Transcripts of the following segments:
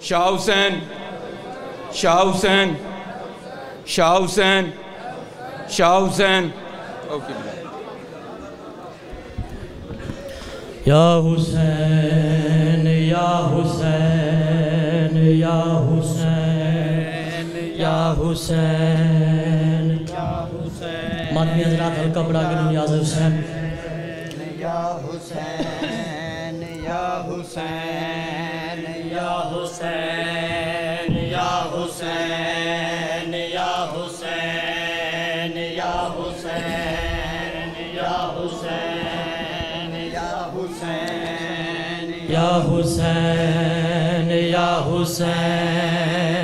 شاہ حسین شاہ حسین شاہ حسین شاہ حسین۔ Okay یا حسین یا حسین یا حسین یا حسین۔ مادمی حضرات حلقہ بڑا کے نیاز حسین یا حسین۔ یا حسین۔ یا حسین یا حسین یا حسین یا حسین یا حسین یا حسین یا حسین یا حسین یا حسین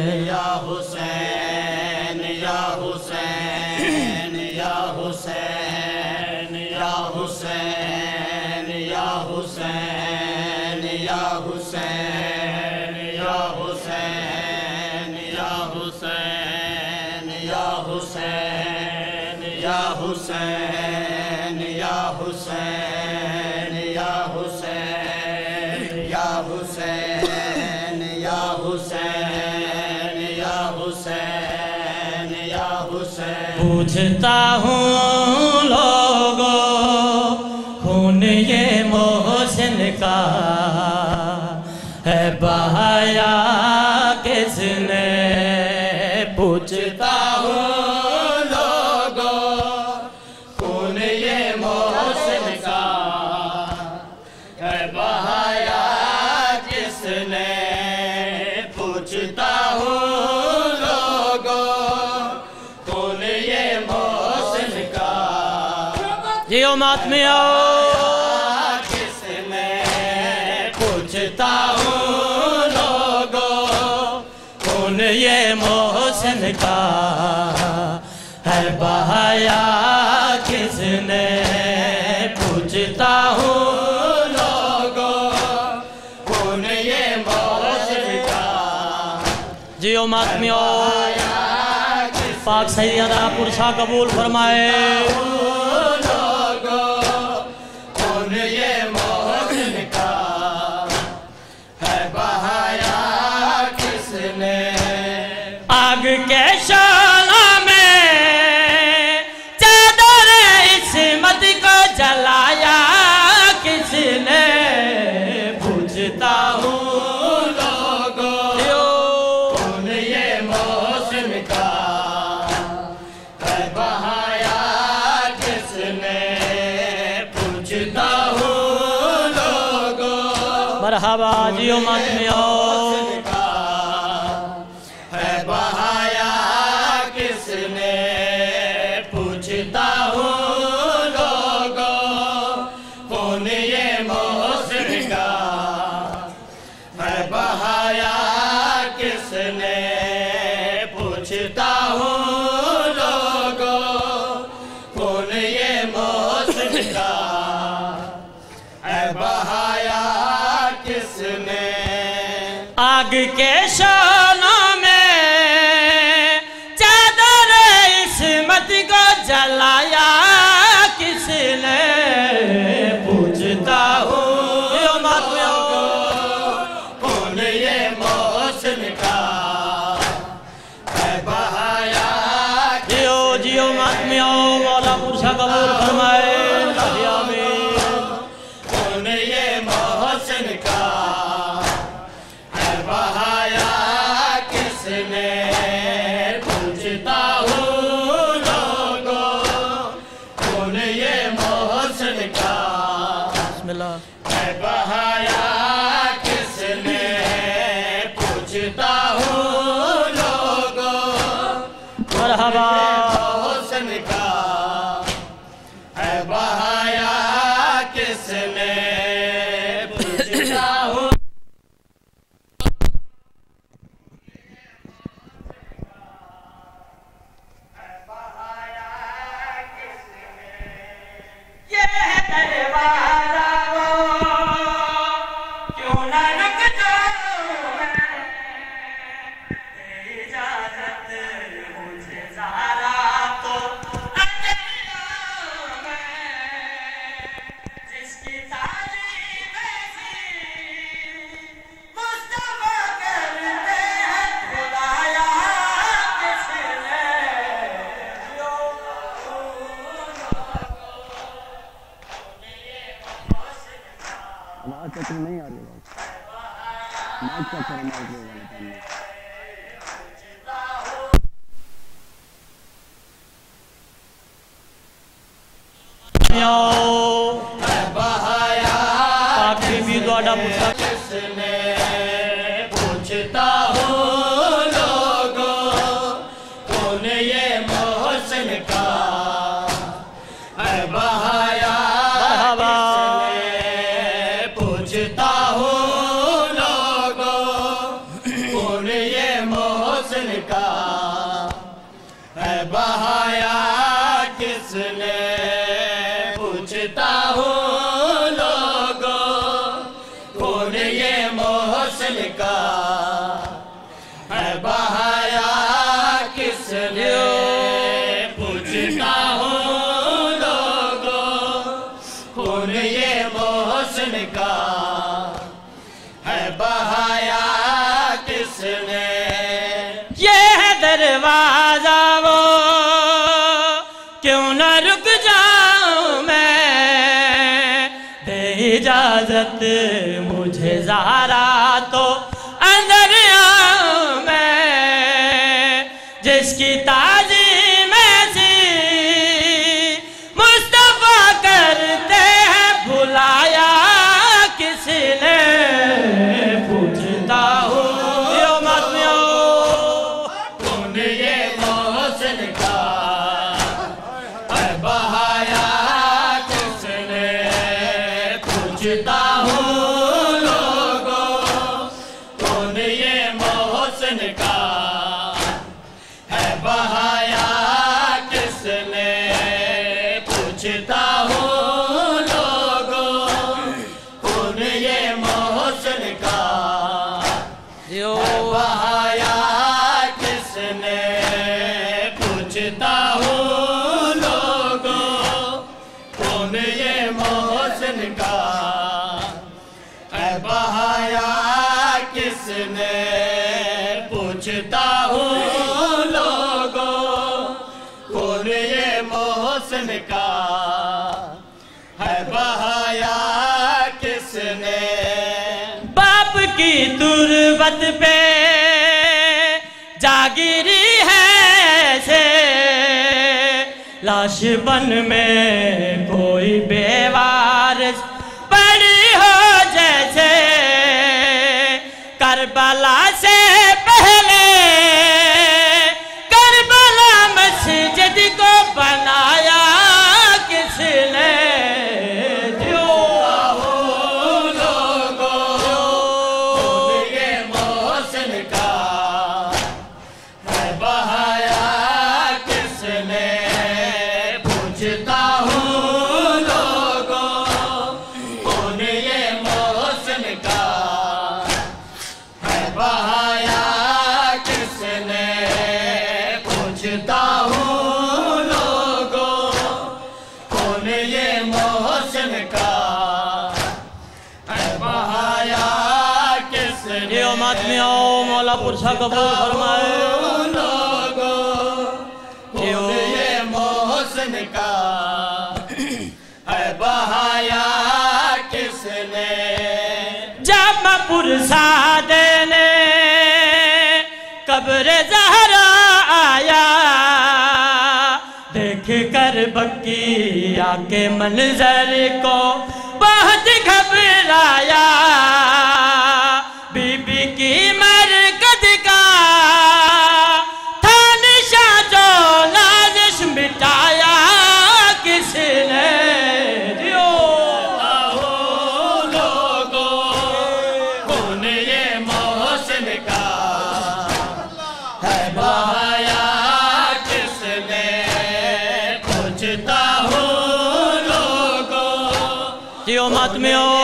حسین، یا حسین یا حسین یا حسین یا حسین یا حسین یا حسین یا حسین یا حسین۔ پوچھتا ہوں لوگو خون یہ محسن کا ہے بہایا۔ ہے بہایا جس نے پوچھتا ہوں لوگو کون یہ محسن کا؟ جیو ماتمی آؤ۔ کس نے پوچھتا ہوں کون یہ محسن کا؟ ہے بہایا کس نے جیو ماتمیو پاک سیدہ پرشاہ قبول فرمائے۔ ಕೇಶವ مرحبا. حسن کا cantando mais Giovana né, pra mim. Yo, bahaya, pakai mi doa dapat. یہ کیوں نہ رک میں؟ اجازت مجھے تو اندر آؤں میں۔ جس کی تاریخ 绝大呼 حسن کا۔ ہے بہایا کس نے؟ باپ کی دربت پہ جاگیری ہے سے۔ لاش بن میں کوئی بے وارث پڑی ہو جیسے۔ کربلا اللہ پرشا قبول فرمائے۔ کا بہایا کس نے؟ جب آیا، دیکھ کر بکی آ کے منظر کو ہے بہایا کس پوچھتا ہوں لوگوں کیوں مت میں ہو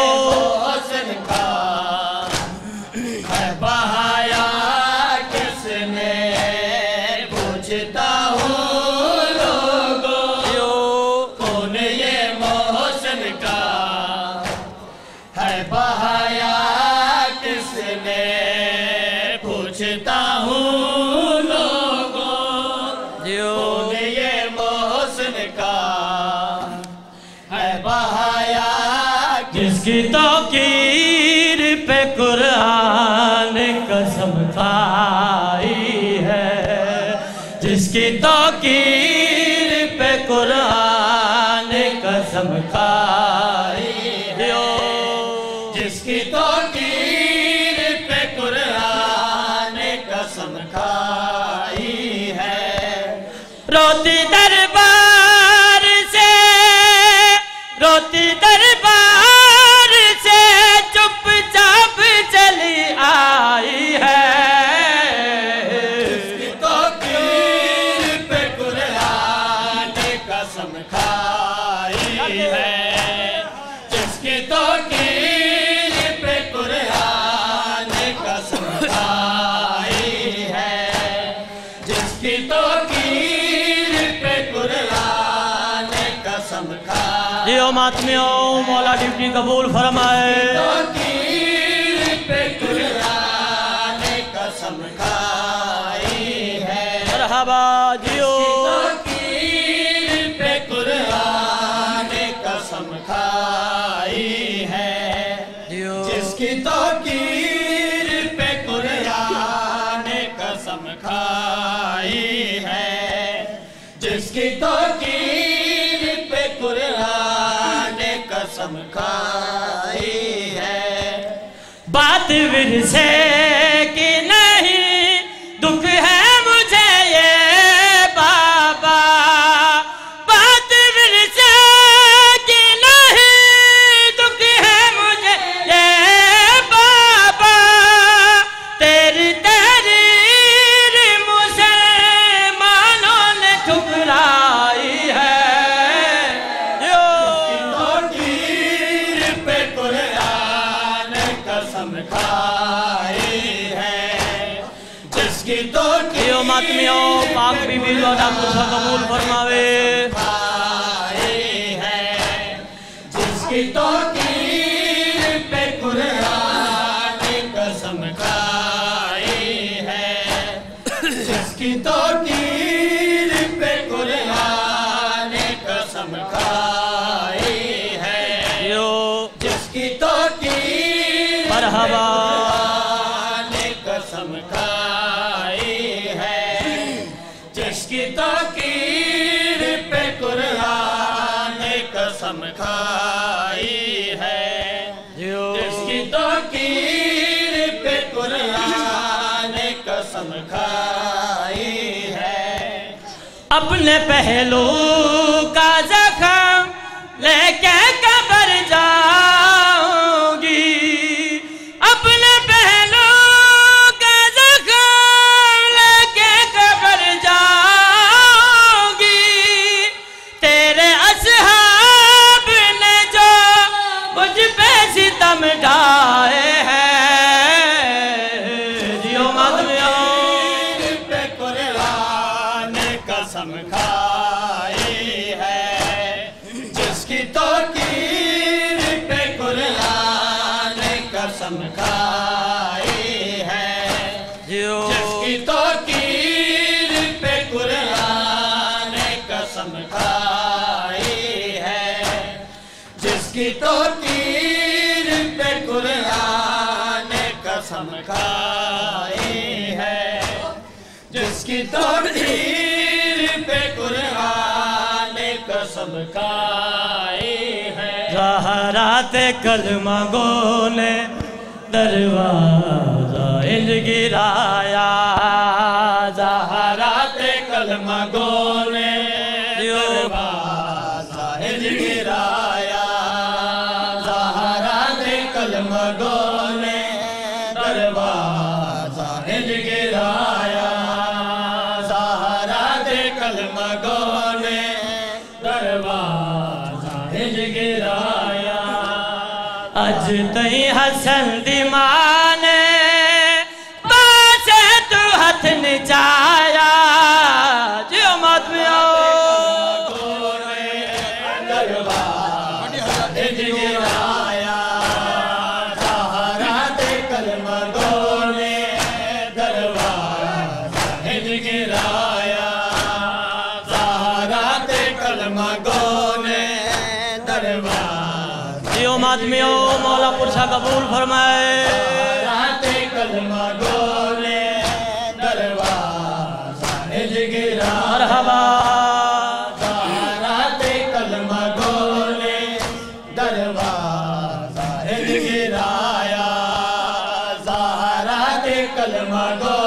فقیر پہ قرآن قسم کھائی ہے۔ جس کی توقیر پہ قرآن قسم کھائی قسم کھائی ہے۔ جس کی توقیر پہ قرآن قسم کھائی ہے۔ جس کی پہ قرآن قسم کھائی دیو ماتمیوں مولا ڈیوٹی قبول فرمائے۔ قسم کھائی ہے۔ جس کی توقیر پہ قرآن قسم کھائی ہے۔ بات ورثے جس کی توقیر دیو ماتمیوں پاک بی بی لوڈا جس کی توقیر پہ قرآن قسم کھائی ہے۔ دیو کی توقیر پہ قرآن قسم کھائی ہے۔ اپنے پہلو کا زخم لے کے توقیر پہ قرآن قسم کھائی ہے۔ زہرات کلمہ گو نے دروازہ گرایا۔ زہرات کلمہ گونے دیو اج تئی حسن دی ماں فرمائے۔ رات کلمہ گولے دروازہ جگرہ مرحبا۔ رات کلمہ گولے دروازہ جگرہ آیا زہرات کلمہ گولے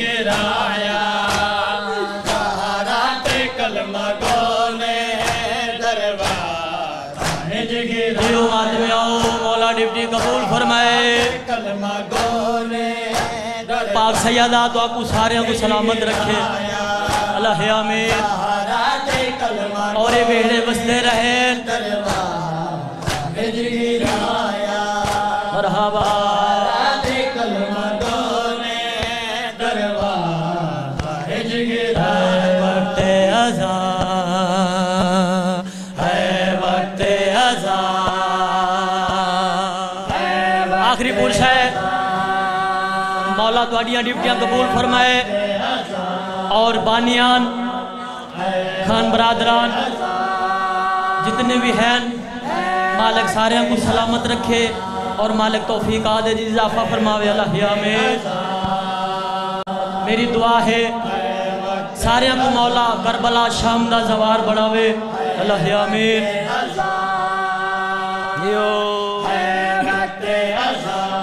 گرایا رات کلمہ گو دربار؟ دیو آدمی مولا قبول فرمائے۔ کلمہ پاک تو آپ کو سارے کو سلامت رکھے۔ اللہ حیامی اور یہ ویڑے بستے رہے۔ مرحبا۔ آخری پورش ہے مولا تواڈیاں ڈیوٹیاں قبول فرمائے اور بانیان خان برادران جتنے بھی ہیں مالک سارے کو سلامت رکھے اور مالک توفیق آدھے جی اضافہ فرماوے اللہ آمین میری دعا ہے سارے کو مولا کربلا شام دا زوار بڑھاوے اللہ آمین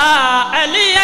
علی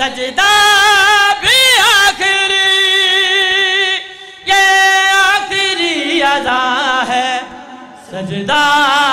سجدہ بھی آخری یہ آخری ادا ہے سجدہ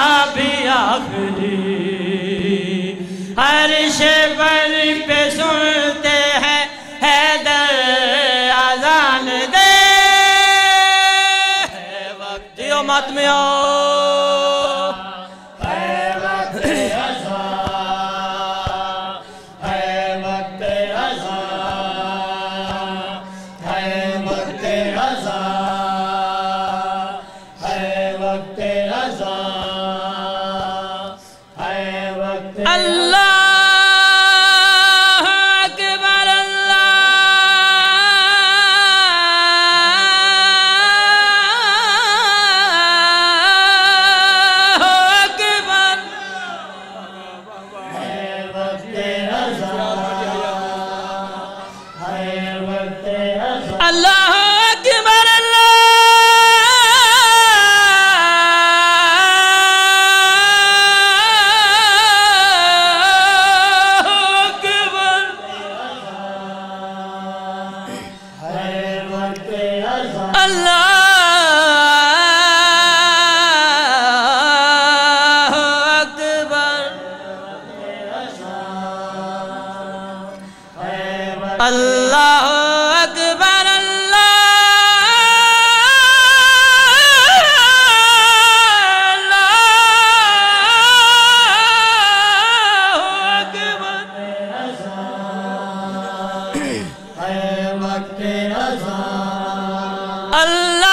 Allah